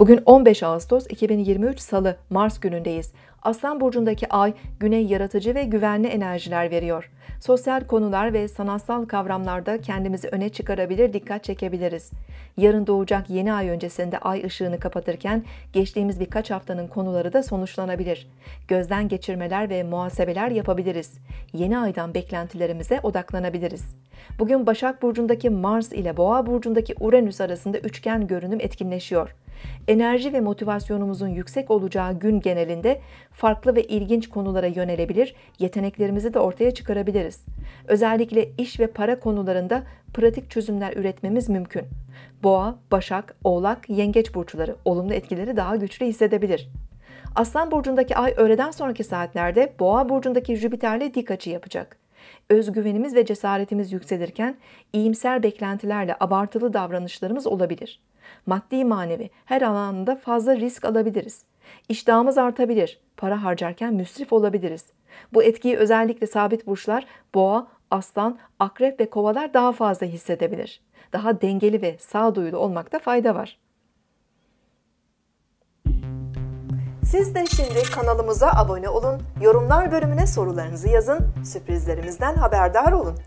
Bugün 15 Ağustos 2023 Salı, Mars günündeyiz. Aslan burcundaki ay güney yaratıcı ve güvenli enerjiler veriyor. Sosyal konular ve sanatsal kavramlarda kendimizi öne çıkarabilir, dikkat çekebiliriz. Yarın doğacak yeni ay öncesinde ay ışığını kapatırken geçtiğimiz birkaç haftanın konuları da sonuçlanabilir. Gözden geçirmeler ve muhasebeler yapabiliriz. Yeni aydan beklentilerimize odaklanabiliriz. Bugün Başak Burcu'ndaki Mars ile Boğa Burcu'ndaki Uranüs arasında üçgen görünüm etkinleşiyor. Enerji ve motivasyonumuzun yüksek olacağı gün genelinde farklı ve ilginç konulara yönelebilir, yeteneklerimizi de ortaya çıkarabiliriz. Özellikle iş ve para konularında pratik çözümler üretmemiz mümkün. Boğa, Başak, Oğlak, Yengeç burçları olumlu etkileri daha güçlü hissedebilir. Aslan burcundaki ay öğleden sonraki saatlerde Boğa burcundaki Jüpiter'le dik açı yapacak özgüvenimiz ve cesaretimiz yükselirken iyimser beklentilerle abartılı davranışlarımız olabilir. Maddi manevi her alanda fazla risk alabiliriz. İştahımız artabilir, para harcarken müsrif olabiliriz. Bu etkiyi özellikle sabit burçlar, boğa, aslan, akrep ve kovalar daha fazla hissedebilir. Daha dengeli ve sağduyulu olmakta fayda var. Siz de şimdi kanalımıza abone olun, yorumlar bölümüne sorularınızı yazın, sürprizlerimizden haberdar olun.